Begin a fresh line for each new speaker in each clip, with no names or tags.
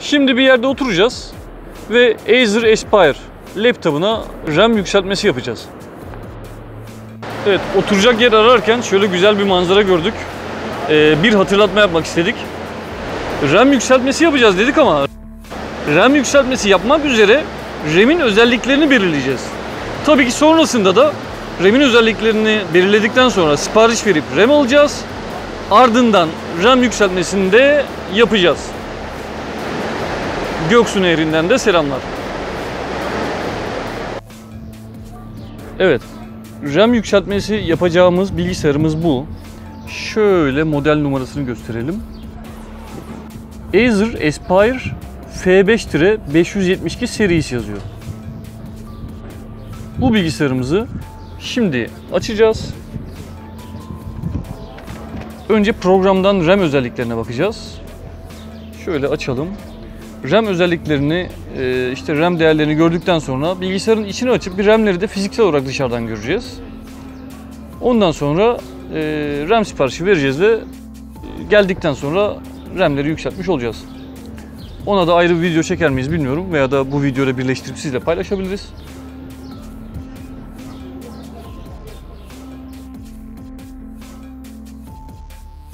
Şimdi bir yerde oturacağız ve Acer Aspire laptopuna RAM yükseltmesi yapacağız. Evet, oturacak yer ararken şöyle güzel bir manzara gördük. Ee, bir hatırlatma yapmak istedik. RAM yükseltmesi yapacağız dedik ama RAM yükseltmesi yapmak üzere RAM'in özelliklerini belirleyeceğiz. Tabii ki sonrasında da RAM'in özelliklerini belirledikten sonra sipariş verip RAM alacağız. Ardından RAM yükseltmesini de yapacağız. Göksu Nehri'nden de selamlar. Evet, RAM yükseltmesi yapacağımız bilgisayarımız bu. Şöyle model numarasını gösterelim. Acer Aspire F5-572 serisi yazıyor. Bu bilgisayarımızı şimdi açacağız. Önce programdan RAM özelliklerine bakacağız. Şöyle açalım. RAM özelliklerini, e, işte RAM değerlerini gördükten sonra bilgisayarın içini açıp bir RAM'leri de fiziksel olarak dışarıdan göreceğiz. Ondan sonra e, RAM siparişi vereceğiz ve e, geldikten sonra RAM'leri yükseltmiş olacağız. Ona da ayrı bir video çeker miyiz bilmiyorum veya da bu videoda birleştirip sizle paylaşabiliriz.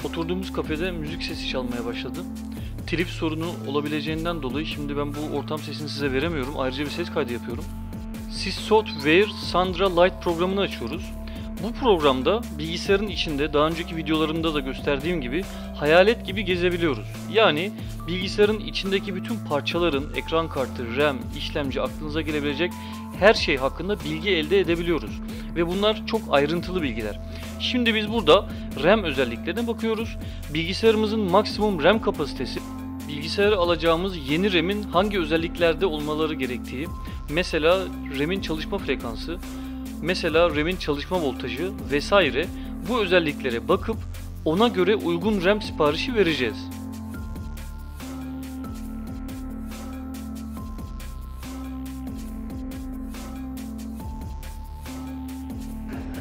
Oturduğumuz kafede müzik sesi çalmaya başladı. Telif sorunu olabileceğinden dolayı şimdi ben bu ortam sesini size veremiyorum. Ayrıca bir ses kaydı yapıyorum. Sys Software Sandra Lite programını açıyoruz. Bu programda bilgisayarın içinde daha önceki videolarımda da gösterdiğim gibi hayalet gibi gezebiliyoruz. Yani bilgisayarın içindeki bütün parçaların, ekran kartı, RAM, işlemci, aklınıza gelebilecek her şey hakkında bilgi elde edebiliyoruz. Ve bunlar çok ayrıntılı bilgiler. Şimdi biz burada RAM özelliklerine bakıyoruz. Bilgisayarımızın maksimum RAM kapasitesi, bilgisayara alacağımız yeni RAM'in hangi özelliklerde olmaları gerektiği, mesela RAM'in çalışma frekansı, mesela RAM'in çalışma voltajı vesaire bu özelliklere bakıp ona göre uygun RAM siparişi vereceğiz.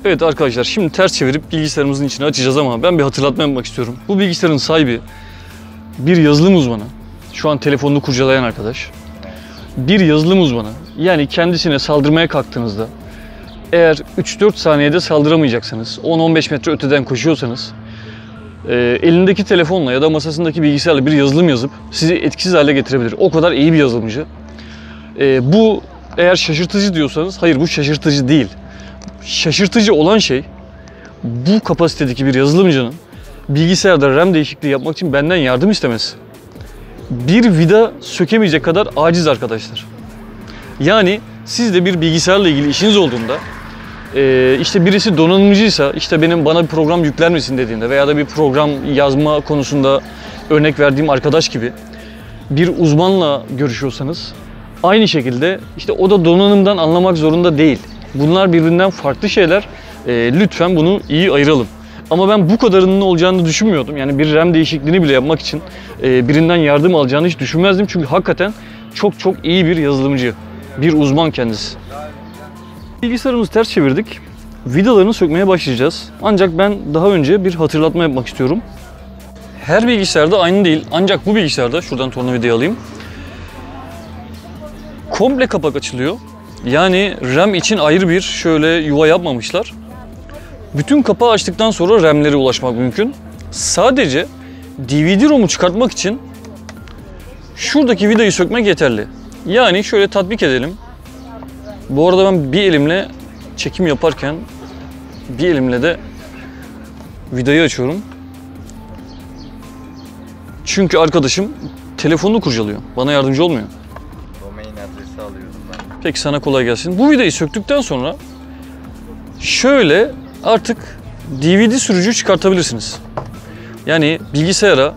Evet arkadaşlar şimdi ters çevirip bilgisayarımızın içine açacağız ama ben bir hatırlatma yapmak istiyorum. Bu bilgisayarın sahibi bir yazılım uzmanı. Şu an telefonunu kurcalayan arkadaş. Bir yazılım uzmanı. Yani kendisine saldırmaya kalktığınızda eğer 3-4 saniyede saldıramayacaksanız, 10-15 metre öteden koşuyorsanız e, elindeki telefonla ya da masasındaki bilgisayarla bir yazılım yazıp sizi etkisiz hale getirebilir. O kadar iyi bir yazılımcı. E, bu eğer şaşırtıcı diyorsanız hayır bu şaşırtıcı değil. Şaşırtıcı olan şey bu kapasitedeki bir yazılımcının bilgisayarda RAM değişikliği yapmak için benden yardım istemesi. Bir vida sökemeyecek kadar aciz arkadaşlar. Yani siz de bir bilgisayarla ilgili işiniz olduğunda e, işte birisi donanımcıysa işte benim bana bir program yükler misin dediğinde veya da bir program yazma konusunda örnek verdiğim arkadaş gibi bir uzmanla görüşüyorsanız aynı şekilde işte o da donanımdan anlamak zorunda değil. Bunlar birbirinden farklı şeyler. E, lütfen bunu iyi ayıralım. Ama ben bu kadarının olacağını düşünmüyordum. Yani bir RAM değişikliğini bile yapmak için e, birinden yardım alacağını hiç düşünmezdim. Çünkü hakikaten çok çok iyi bir yazılımcı. Bir uzman kendisi. Bilgisayarımızı ters çevirdik. Vidalarını sökmeye başlayacağız. Ancak ben daha önce bir hatırlatma yapmak istiyorum. Her bilgisayarda aynı değil. Ancak bu bilgisayarda, şuradan tornavidayı alayım. Komple kapak açılıyor. Yani RAM için ayrı bir şöyle yuva yapmamışlar. Bütün kapağı açtıktan sonra RAM'lere ulaşmak mümkün. Sadece DVD-ROM'u çıkartmak için şuradaki vidayı sökmek yeterli. Yani şöyle tatbik edelim. Bu arada ben bir elimle çekim yaparken bir elimle de vidayı açıyorum. Çünkü arkadaşım telefonunu kurcalıyor. Bana yardımcı olmuyor.
Domain adresi alıyordum ben.
Peki sana kolay gelsin. Bu vidayı söktükten sonra şöyle artık DVD sürücü çıkartabilirsiniz. Yani bilgisayara,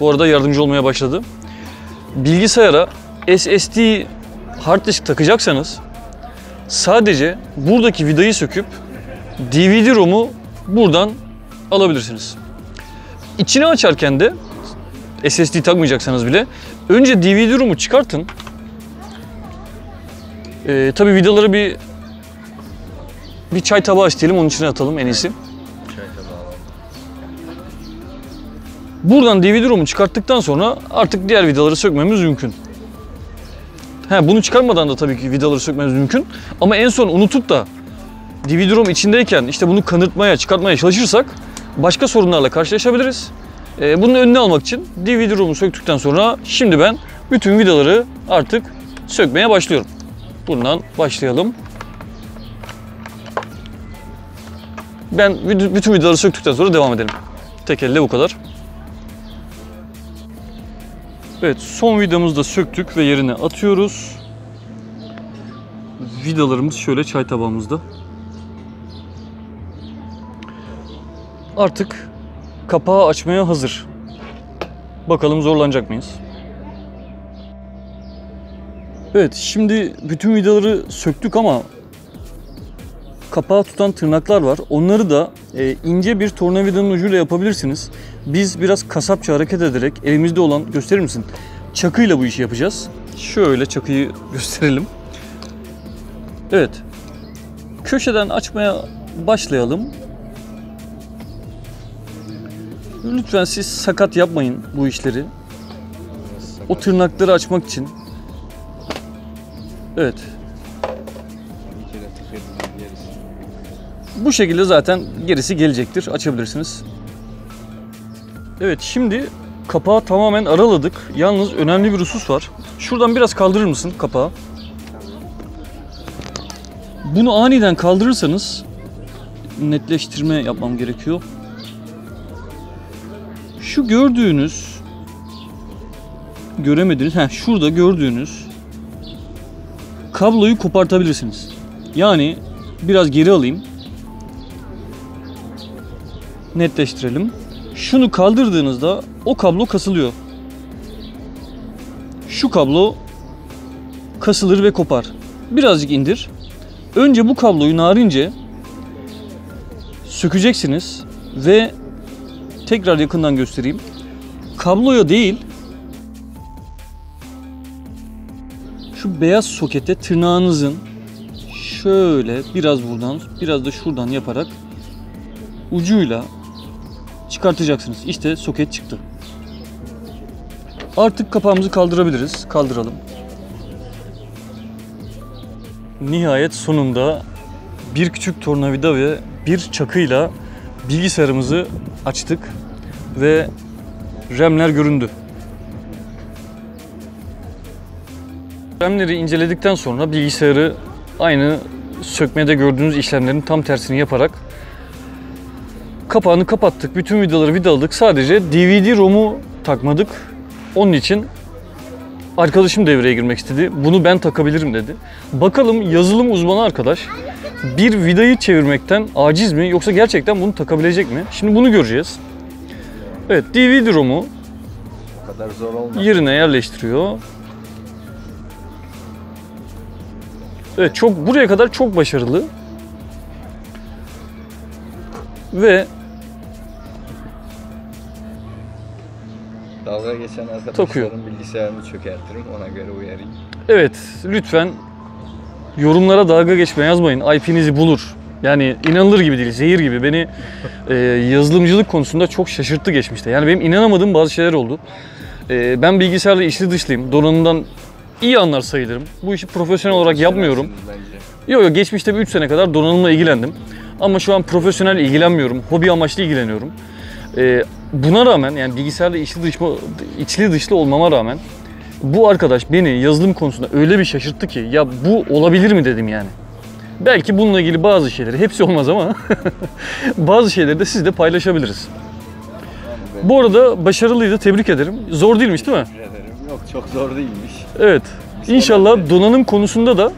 bu arada yardımcı olmaya başladı. Bilgisayara SSD hard disk takacaksanız sadece buradaki vidayı söküp DVD ROM'u buradan alabilirsiniz. İçini açarken de SSD takmayacaksanız bile önce DVD ROM'u çıkartın. Ee, tabii vidaları bir bir çay tabağı isteyelim onun içine atalım en iyisi.
Çay tabağı.
Buradan DVD-ROM'u çıkarttıktan sonra artık diğer vidaları sökmemiz mümkün. He, bunu çıkarmadan da tabii ki vidaları sökmemiz mümkün. Ama en son unutup da DVD-ROM içindeyken işte bunu kanırtmaya, çıkartmaya çalışırsak başka sorunlarla karşılaşabiliriz. Ee, bunun önüne almak için DVD-ROM'u söktükten sonra şimdi ben bütün vidaları artık sökmeye başlıyorum. Bundan başlayalım. Ben bütün vidaları söktükten sonra devam edelim. Tek elle bu kadar. Evet, son vidamızı da söktük ve yerine atıyoruz. Vidalarımız şöyle çay tabağımızda. Artık kapağı açmaya hazır. Bakalım zorlanacak mıyız? Evet, şimdi bütün vidaları söktük ama kapağı tutan tırnaklar var. Onları da e, ince bir tornavidanın ucuyla yapabilirsiniz. Biz biraz kasapça hareket ederek elimizde olan gösterir misin? Çakıyla bu işi yapacağız. Şöyle çakıyı gösterelim. Evet. Köşeden açmaya başlayalım. Lütfen siz sakat yapmayın bu işleri. O tırnakları açmak için. Evet. Bu şekilde zaten gerisi gelecektir. Açabilirsiniz. Evet şimdi kapağı tamamen araladık. Yalnız önemli bir husus var. Şuradan biraz kaldırır mısın kapağı? Bunu aniden kaldırırsanız netleştirme yapmam gerekiyor. Şu gördüğünüz göremediniz. Heh, şurada gördüğünüz kabloyu kopartabilirsiniz. Yani biraz geri alayım. Netleştirelim. Şunu kaldırdığınızda o kablo kasılıyor. Şu kablo kasılır ve kopar. Birazcık indir. Önce bu kabloyu narince sökeceksiniz ve tekrar yakından göstereyim. Kabloya değil şu beyaz sokete tırnağınızın şöyle biraz buradan biraz da şuradan yaparak ucuyla çıkartacaksınız. İşte soket çıktı. Artık kapağımızı kaldırabiliriz. Kaldıralım. Nihayet sonunda bir küçük tornavida ve bir çakıyla bilgisayarımızı açtık ve RAM'ler göründü. RAM'leri inceledikten sonra bilgisayarı aynı sökmede gördüğünüz işlemlerin tam tersini yaparak kapağını kapattık. Bütün vidaları vidaladık. Sadece DVD-ROM'u takmadık. Onun için arkadaşım devreye girmek istedi. Bunu ben takabilirim dedi. Bakalım yazılım uzmanı arkadaş bir vidayı çevirmekten aciz mi yoksa gerçekten bunu takabilecek mi? Şimdi bunu göreceğiz. Evet
kadar zor olmadı.
yerine yerleştiriyor. Evet çok buraya kadar çok başarılı. Ve
Dalga geçen arkadaşların
Takıyor.
bilgisayarını çökertirim ona göre uyarayım.
evet lütfen yorumlara dalga geçme yazmayın. IP'nizi bulur. Yani inanılır gibi değil, zehir gibi. Beni e, yazılımcılık konusunda çok şaşırttı geçmişte. Yani benim inanamadığım bazı şeyler oldu. E, ben bilgisayarla içli dışlıyım. Donanımdan iyi anlar sayılırım. Bu işi profesyonel olarak yapmıyorum.
Bence.
Yok yok geçmişte bir 3 sene kadar donanımla ilgilendim. Ama şu an profesyonel ilgilenmiyorum. Hobi amaçlı ilgileniyorum. Ee, buna rağmen yani bilgisayarla içli dışlı, içli dışlı olmama rağmen bu arkadaş beni yazılım konusunda öyle bir şaşırttı ki ya bu olabilir mi dedim yani. Belki bununla ilgili bazı şeyleri, hepsi olmaz ama bazı şeyleri de sizle paylaşabiliriz. Bu arada başarılıydı, tebrik ederim. Zor değilmiş değil mi?
Yok çok zor değilmiş.
Evet. İnşallah donanım konusunda da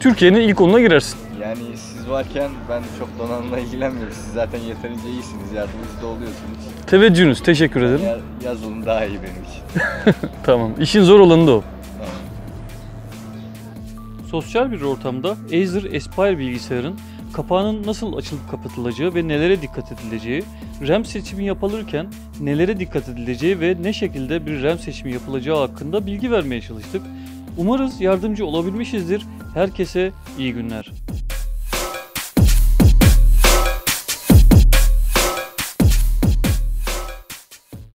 Türkiye'nin ilk onuna girersin.
Yani siz varken ben çok donanımla ilgilenmiyorum. Siz zaten yeterince iyisiniz. Yardımcı da oluyorsunuz.
Teveccühünüz, teşekkür ederim.
Ya- yazılım daha iyi benim için.
Tamam. İşin zor olanı da o.
Tamam.
Sosyal bir ortamda Acer Aspire bilgisayarın kapağının nasıl açılıp kapatılacağı ve nelere dikkat edileceği, RAM seçimi yapılırken nelere dikkat edileceği ve ne şekilde bir RAM seçimi yapılacağı hakkında bilgi vermeye çalıştık. Umarız yardımcı olabilmişizdir. Herkese iyi günler.